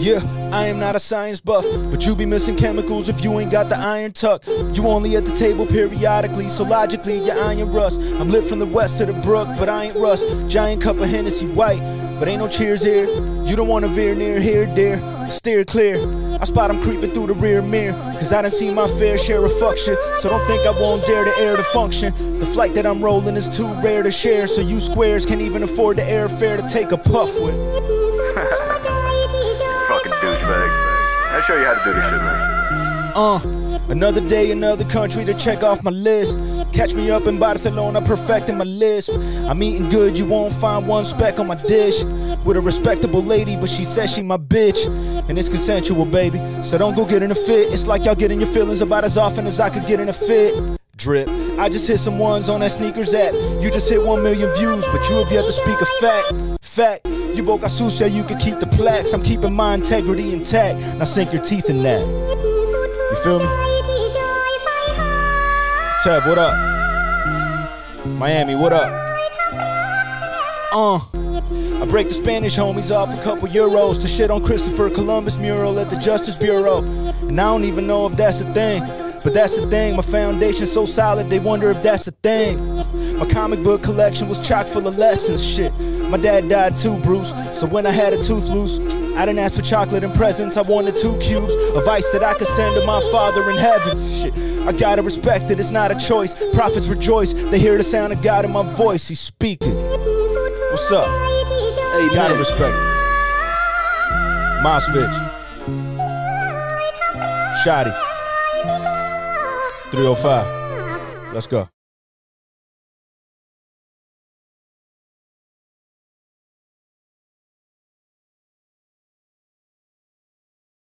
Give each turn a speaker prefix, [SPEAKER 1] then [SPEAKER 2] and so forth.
[SPEAKER 1] Yeah, I am not a science buff, but you be missing chemicals if you ain't got the iron tuck. You only at the table periodically, so logically you're iron rust. I'm lit from the west to the brook, but I ain't rust. Giant cup of Hennessy white, but ain't no cheers here. You don't wanna veer near here, dear. Steer clear. I spot him creeping through the rear mirror, cause I done seen my fair share of fuck shit. So don't think I won't dare to air the function. The flight that I'm rolling is too rare to share, so you squares can't even afford the airfare to take a puff with.
[SPEAKER 2] Show you how to do this shit, man.
[SPEAKER 1] Uh, another day, another country to check off my list. Catch me up in Barcelona, perfecting my lisp. I'm eating good, you won't find one speck on my dish. With a respectable lady, but she says she my bitch. And it's consensual, baby. So don't go get in a fit. It's like y'all getting your feelings about as often as I could get in a fit. Drip. I just hit some ones on that sneakers app. You just hit one million views, but you have yet to speak a fact. Fact. You both got sushi, you can keep the plaques. I'm keeping my integrity intact. Now sink your teeth in that. You feel me? Tev, what up? Miami, what up? Uh. I break the Spanish homies off a couple euros to shit on Christopher Columbus mural at the Justice Bureau. And I don't even know if that's a thing. But that's the thing, my foundation's so solid, they wonder if that's a thing. My comic book collection was chock full of lessons, shit. My dad died too, Bruce. So when I had a tooth loose, I didn't ask for chocolate and presents. I wanted two cubes of ice that I could send to my father in heaven. Shit, I gotta respect it, it's not a choice. Prophets rejoice, they hear the sound of God in my voice. He's speaking. What's up? Hey, you gotta respect it. Mosfitch. Shottie. 305. Let's go.